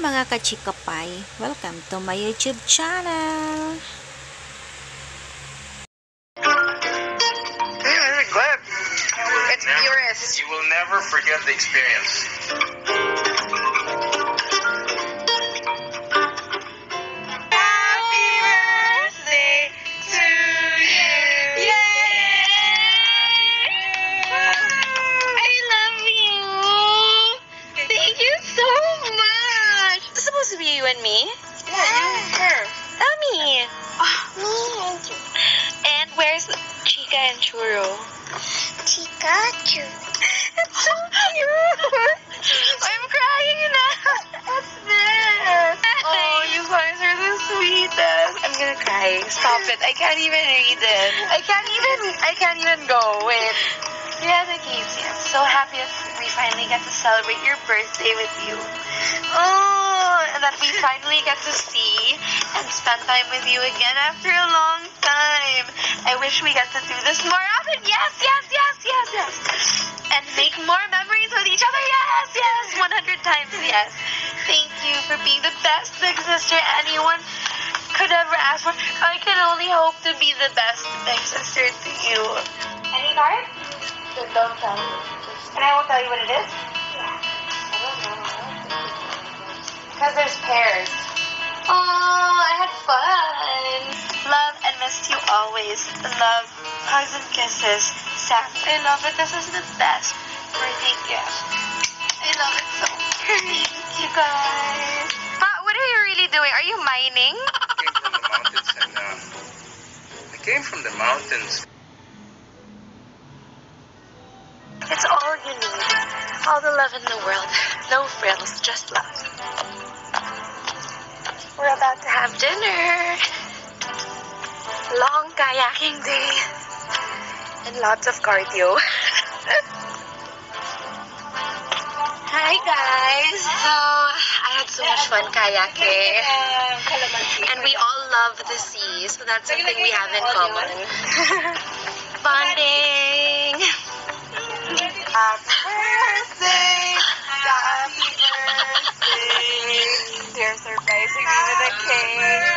mga kachikapay! Welcome to my YouTube channel! Mm, is good. It's Never- purest. You will never forget the experience. You and me. Yeah, you and her. Oh, Mommy. Oh, me and you. And where's Chica and Churro? Chica, Churro. It's so cute. I'm crying now. What's this? Oh, you guys are the sweetest. I'm gonna cry. Stop it. I can't even read it. I can't even. I can't even go. Wait. Yeah, the KC. I'm so happy we finally get to celebrate your birthday with you. Oh, that we finally get to see and spend time with you again after a long time. I wish we get to do this more often. Yes, yes, yes, yes, yes. And make more memories with each other. Yes, yes, 100 times yes. Thank you for being the best big sister anyone could ever ask for. I can only hope to be the best big sister to you. Any card? don't tell me. And I tell you what it is? Yeah. I don't know. Because there's pairs. Oh, I had fun. Love and miss you always. Love, hugs and kisses. Sam, I love it. This is the best birthday gift. I love it so much. Thank you guys. Ha, what are you really doing? Are you mining? I came from the mountains and uh, I came from the mountains. It's all you need. All the love in the world. No frills, just love. We're about to have dinner. Long kayaking day. And lots of cardio. Hi guys! So, I had so much fun kayaking. And we all love the sea, so that's something we have in common. Bonding! Yeah.